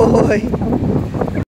哦